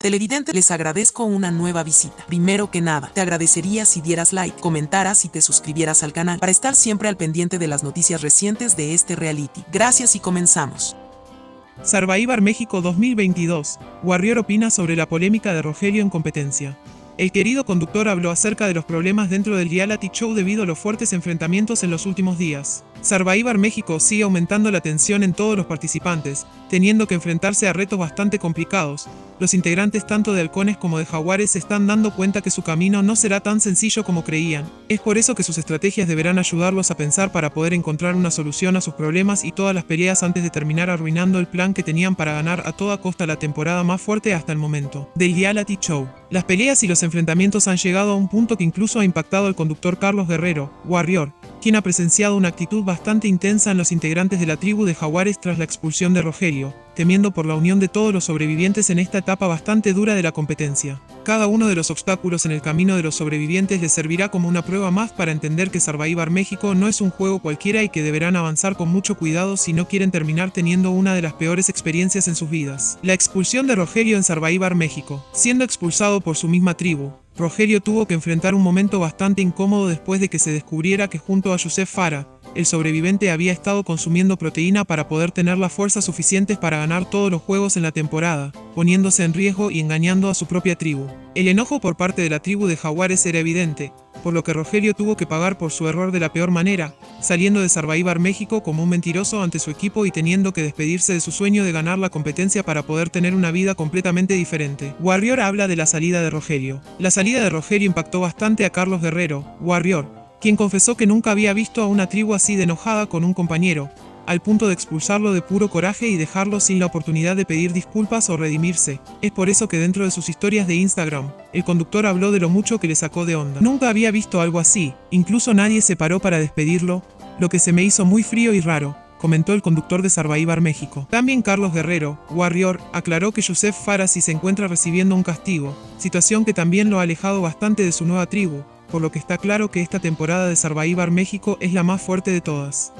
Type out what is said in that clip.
Televidente, les agradezco una nueva visita. Primero que nada, te agradecería si dieras like, comentaras y te suscribieras al canal para estar siempre al pendiente de las noticias recientes de este reality. Gracias y comenzamos. Survivor México 2022. Warrior opina sobre la polémica de Rogelio en competencia. El querido conductor habló acerca de los problemas dentro del reality show debido a los fuertes enfrentamientos en los últimos días. Survivor México sigue aumentando la tensión en todos los participantes, teniendo que enfrentarse a retos bastante complicados. Los integrantes tanto de halcones como de jaguares se están dando cuenta que su camino no será tan sencillo como creían. Es por eso que sus estrategias deberán ayudarlos a pensar para poder encontrar una solución a sus problemas y todas las peleas antes de terminar arruinando el plan que tenían para ganar a toda costa la temporada más fuerte hasta el momento. Del reality show. Las peleas y los enfrentamientos han llegado a un punto que incluso ha impactado al conductor Carlos Guerrero, Warrior, quien ha presenciado una actitud bastante intensa en los integrantes de la tribu de jaguares tras la expulsión de Rogelio, temiendo por la unión de todos los sobrevivientes en esta etapa bastante dura de la competencia. Cada uno de los obstáculos en el camino de los sobrevivientes les servirá como una prueba más para entender que Survivor México no es un juego cualquiera y que deberán avanzar con mucho cuidado si no quieren terminar teniendo una de las peores experiencias en sus vidas. La expulsión de Rogelio en Survivor México. Siendo expulsado por su misma tribu, Rogelio tuvo que enfrentar un momento bastante incómodo después de que se descubriera que junto a Joseph Farah, el sobreviviente había estado consumiendo proteína para poder tener las fuerzas suficientes para ganar todos los juegos en la temporada, poniéndose en riesgo y engañando a su propia tribu. El enojo por parte de la tribu de jaguares era evidente, por lo que Rogelio tuvo que pagar por su error de la peor manera, saliendo de Survivor México como un mentiroso ante su equipo y teniendo que despedirse de su sueño de ganar la competencia para poder tener una vida completamente diferente. Warrior habla de la salida de Rogelio. La salida de Rogelio impactó bastante a Carlos Guerrero, Warrior, quien confesó que nunca había visto a una tribu así de enojada con un compañero, al punto de expulsarlo de puro coraje y dejarlo sin la oportunidad de pedir disculpas o redimirse. Es por eso que dentro de sus historias de Instagram, el conductor habló de lo mucho que le sacó de onda. Nunca había visto algo así, incluso nadie se paró para despedirlo, lo que se me hizo muy frío y raro comentó el conductor de Survivor México. También Carlos Guerrero, Warrior, aclaró que Joseph Farasi se encuentra recibiendo un castigo, situación que también lo ha alejado bastante de su nueva tribu, por lo que está claro que esta temporada de Survivor México es la más fuerte de todas.